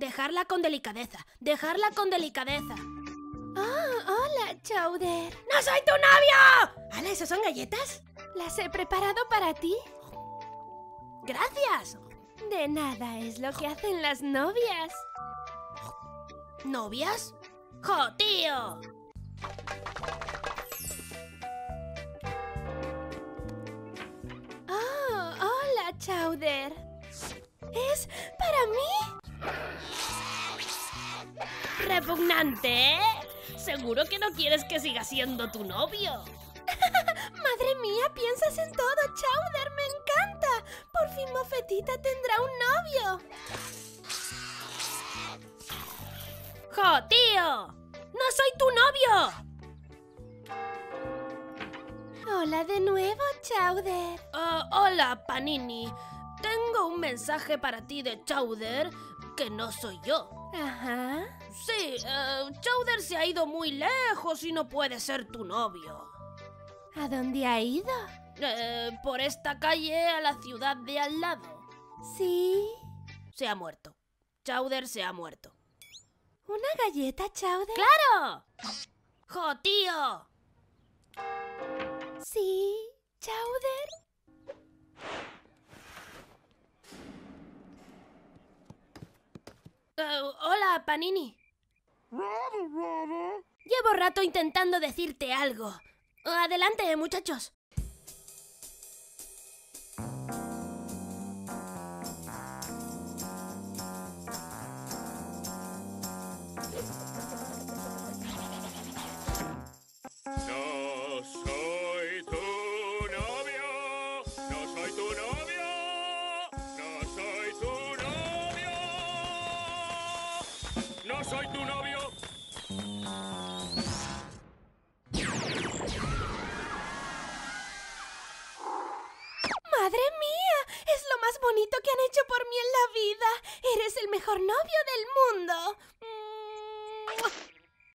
Dejarla con delicadeza. Dejarla con delicadeza. Oh, hola, Chowder. ¡No soy tu novio! ¿Ala, esas son galletas? Las he preparado para ti. Gracias. De nada, es lo que hacen las novias. ¿Novias? ¡Jo, tío! Oh, hola, Chowder. ¿Es para mí? Repugnante, ¿eh? Seguro que no quieres que siga siendo tu novio. Madre mía, piensas en todo, Chowder, me encanta. Por fin Mofetita tendrá un novio. ¡Jo, tío! ¡No soy tu novio! Hola de nuevo, Chowder. Ah, hola, Panini. Tengo un mensaje para ti de Chowder que no soy yo. Ajá. Sí, eh, Chowder se ha ido muy lejos y no puede ser tu novio. ¿A dónde ha ido? Eh, por esta calle a la ciudad de al lado. Sí. Se ha muerto. Chowder se ha muerto. ¿Una galleta, Chowder? ¡Claro! ¡Jo, tío! Sí, Chowder. Eh, hola, Panini. Llevo rato intentando decirte algo. Adelante, muchachos. No soy tu novio, soy tu novio. ¡Madre mía! Es lo más bonito que han hecho por mí en la vida. Eres el mejor novio del mundo.